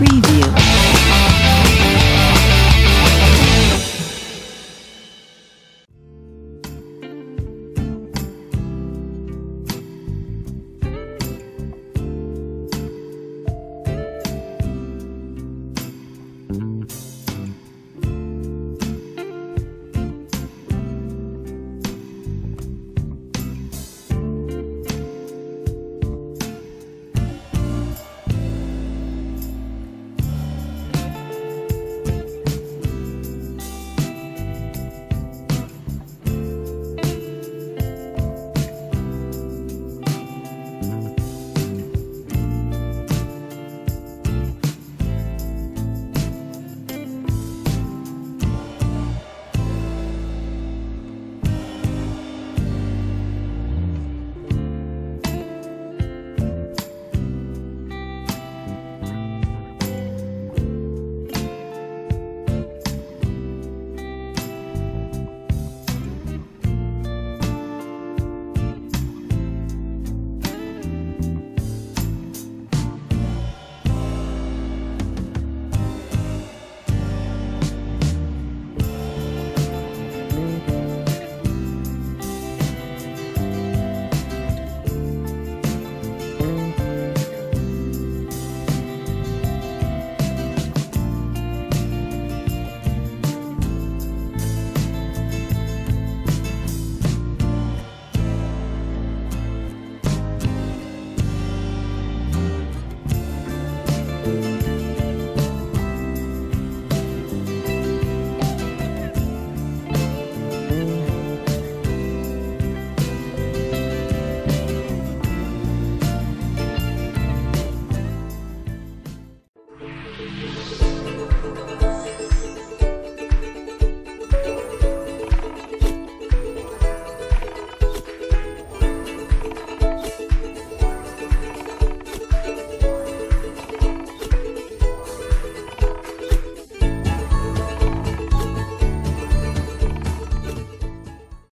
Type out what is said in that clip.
preview.